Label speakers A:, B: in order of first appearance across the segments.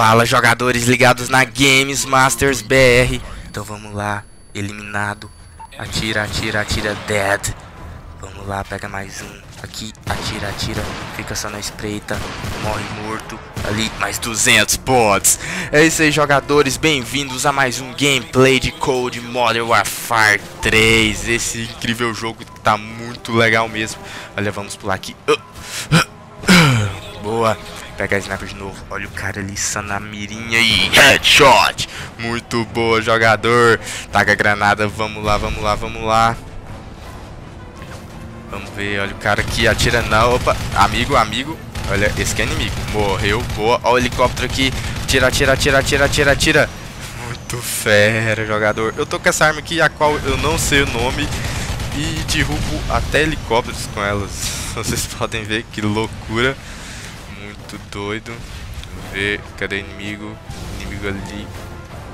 A: Fala jogadores ligados na Games Masters BR. Então vamos lá, eliminado. Atira, atira, atira, dead. Vamos lá, pega mais um. Aqui, atira, atira. Fica só na espreita. Morre morto. Ali, mais 200 pods. É isso aí, jogadores. Bem-vindos a mais um gameplay de Cold Modern Warfare 3. Esse incrível jogo tá muito legal mesmo. Olha, vamos pular aqui. Boa. Pega a sniper de novo. Olha o cara ali na mirinha e headshot. Muito boa, jogador. Taca a granada. Vamos lá, vamos lá, vamos lá. Vamos ver. Olha o cara aqui. Atira não. Opa. Amigo, amigo. Olha, esse que é inimigo. Morreu. Boa. Olha o helicóptero aqui. Tira, tira, tira, tira, tira, tira. Muito fera, jogador. Eu tô com essa arma aqui, a qual eu não sei o nome. E derrubo até helicópteros com elas. Vocês podem ver que loucura muito doido. Ver, cadê inimigo? Inimigo ali,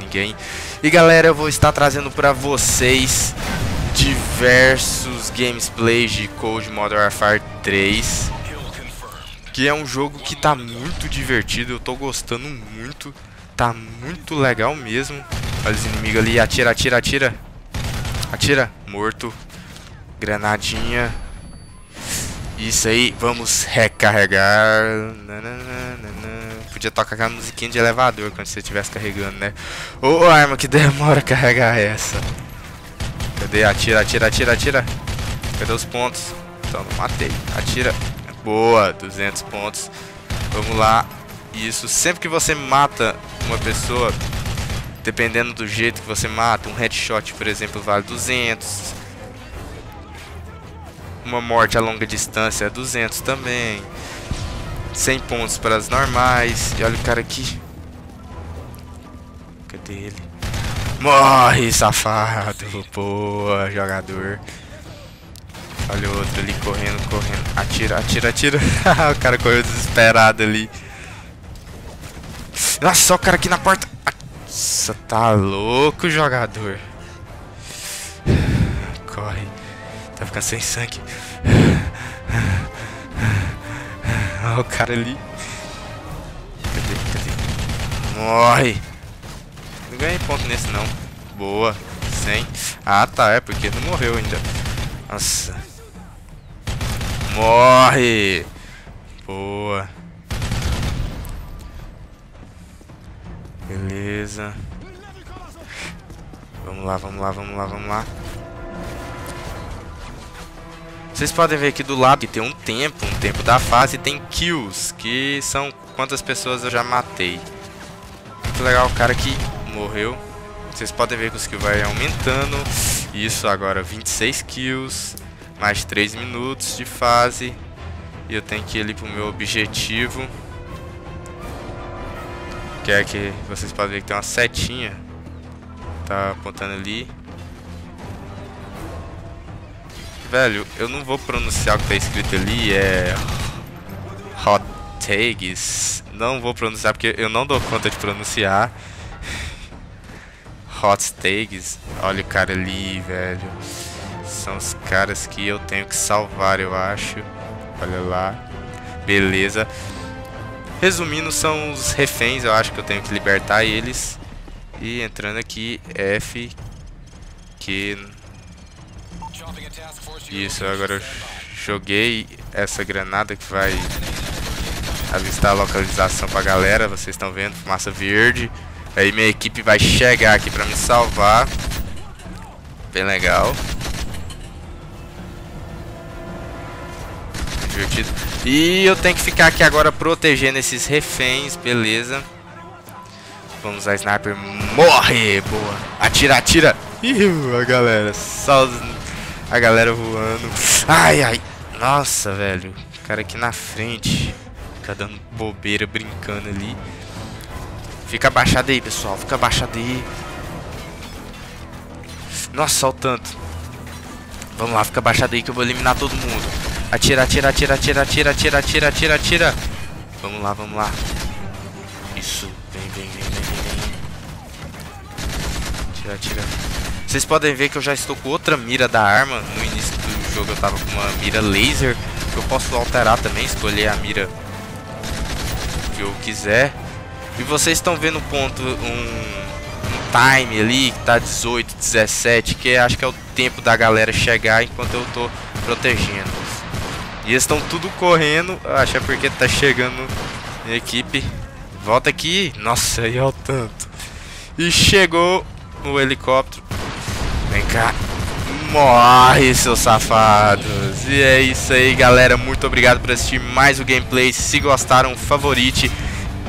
A: ninguém. E galera, eu vou estar trazendo pra vocês diversos gameplays de Cold Modern Warfare 3. Que é um jogo que tá muito divertido, eu tô gostando muito. Tá muito legal mesmo. Olha os inimigos ali, atira, atira, atira. Atira, morto. Granadinha. Isso aí, vamos recarregar. Podia tocar aquela musiquinha de elevador quando você estivesse carregando, né? Ô, oh, arma que demora carregar essa. Cadê? Atira, atira, atira, atira. Cadê os pontos? Então, não matei. Atira. Boa, 200 pontos. Vamos lá. Isso, sempre que você mata uma pessoa, dependendo do jeito que você mata, um headshot, por exemplo, vale 200 uma morte a longa distância 200 também. 100 pontos para as normais. E olha o cara aqui. Cadê ele? Morre, safado. Boa, jogador. Olha o outro ali correndo, correndo. Atira, atira, atira. o cara correu desesperado ali. Nossa, só o cara aqui na porta. Nossa, tá louco, jogador. Corre. Tá ficando sem sangue. Olha o cara ali. Cadê? Cadê? Morre! Não ganhei ponto nesse não. Boa. 100. Ah, tá. É porque não morreu ainda. Nossa. Morre! Boa. Beleza. Vamos lá, vamos lá, vamos lá, vamos lá. Vocês podem ver aqui do lado que tem um tempo, um tempo da fase tem kills, que são quantas pessoas eu já matei. Muito legal, o cara que morreu. Vocês podem ver que os kills vai aumentando. Isso agora 26 kills, mais 3 minutos de fase. E eu tenho que ir ali pro meu objetivo. Que é que vocês podem ver que tem uma setinha. Tá apontando ali. Velho, eu não vou pronunciar o que tá escrito ali, é... Hot tags. Não vou pronunciar porque eu não dou conta de pronunciar. Hot tags. Olha o cara ali, velho. São os caras que eu tenho que salvar, eu acho. Olha lá. Beleza. Resumindo, são os reféns, eu acho que eu tenho que libertar eles. E entrando aqui, F, que isso, agora eu joguei essa granada que vai avistar a localização pra galera. Vocês estão vendo, fumaça verde. Aí minha equipe vai chegar aqui pra me salvar. Bem legal. Divertido. E eu tenho que ficar aqui agora protegendo esses reféns, beleza. Vamos usar sniper. Morre! Boa. Atira, atira. Ih, a galera. Só a galera voando. Ai, ai. Nossa, velho. O cara aqui na frente. Fica dando bobeira, brincando ali. Fica abaixado aí, pessoal. Fica abaixado aí. Nossa, o tanto. Vamos lá, fica abaixado aí que eu vou eliminar todo mundo. Atira, atira, atira, atira, atira, atira, atira, atira, atira. Vamos lá, vamos lá. Isso. Vem, vem, vem, vem, vem. Atira, atira. Vocês podem ver que eu já estou com outra mira da arma. No início do jogo eu tava com uma mira laser. Eu posso alterar também, escolher a mira que eu quiser. E vocês estão vendo ponto um, um time ali que tá 18, 17, que acho que é o tempo da galera chegar enquanto eu tô protegendo. E eles estão tudo correndo, acho é porque tá chegando equipe. Volta aqui. Nossa, aí é o tanto. E chegou o helicóptero. Vem cá. Morre, seus safados. E é isso aí, galera. Muito obrigado por assistir mais o gameplay. Se gostaram, favorite.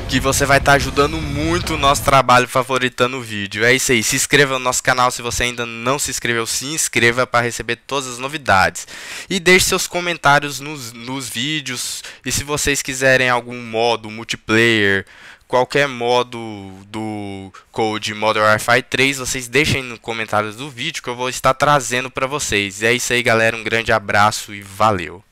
A: Que você vai estar tá ajudando muito o nosso trabalho favoritando o vídeo. É isso aí. Se inscreva no nosso canal se você ainda não se inscreveu. Se inscreva para receber todas as novidades. E deixe seus comentários nos, nos vídeos. E se vocês quiserem algum modo multiplayer qualquer modo do Code Modern Wi-Fi 3, vocês deixem nos comentários do vídeo que eu vou estar trazendo para vocês. E é isso aí, galera. Um grande abraço e valeu!